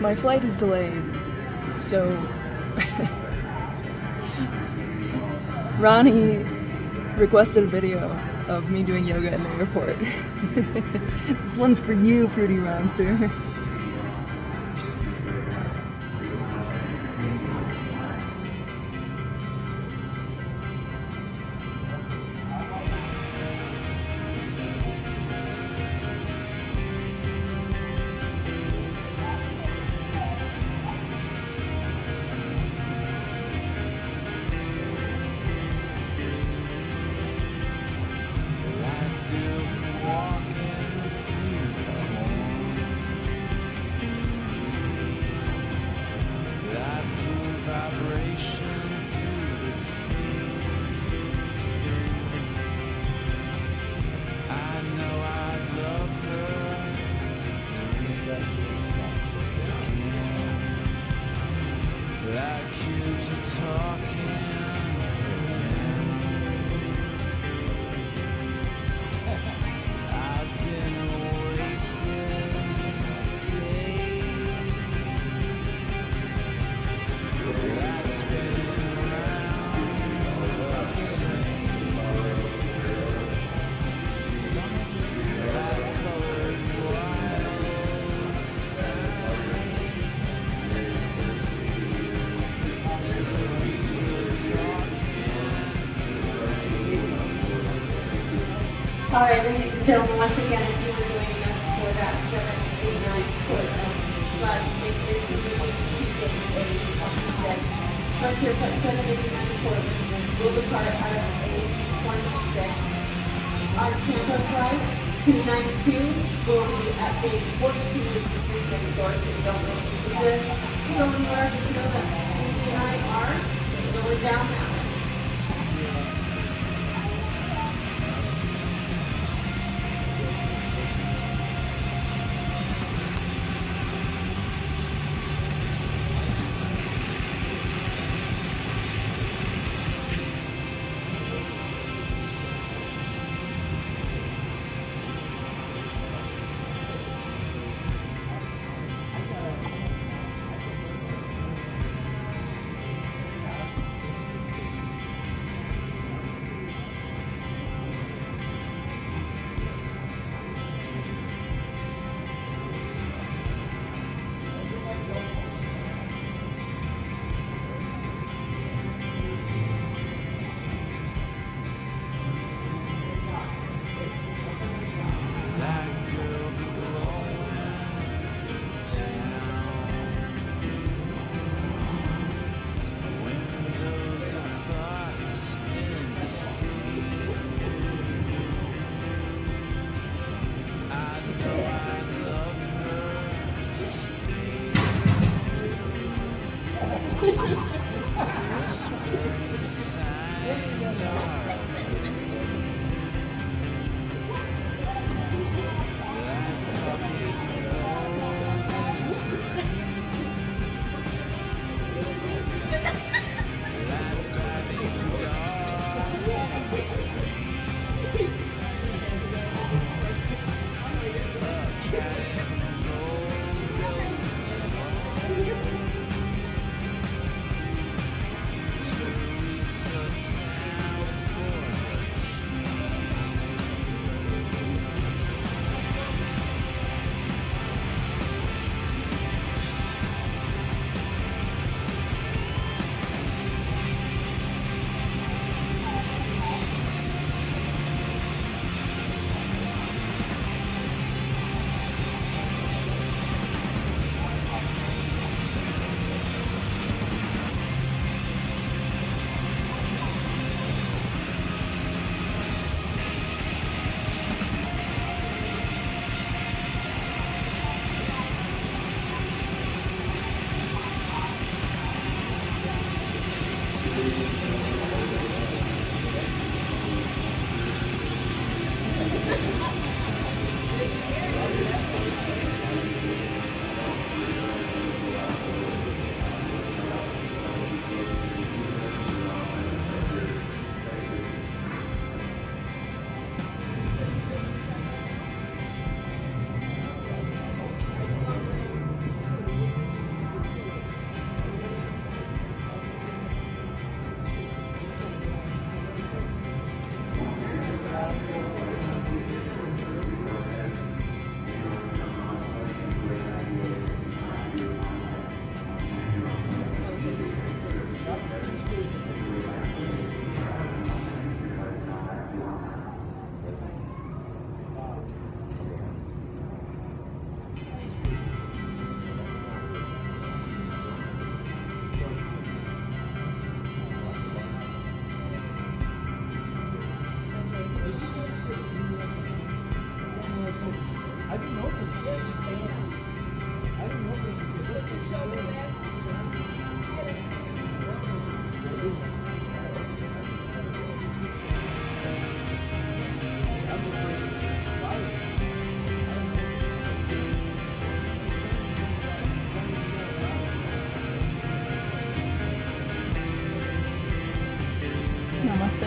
my flight is delayed, so Ronnie requested a video of me doing yoga in the airport. this one's for you, Fruity Monster. All right, ladies and gentlemen, once again, if you were joining us for that 789 course of Blood Victory, we will be. Frontier put 789 course will depart out of a 26. Our Tampa flight 292 will be at gate 42 Eastern Door, so you don't know if you. Go anywhere, just know that Cindy and I are going down that Whispering signs are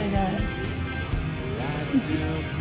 guys.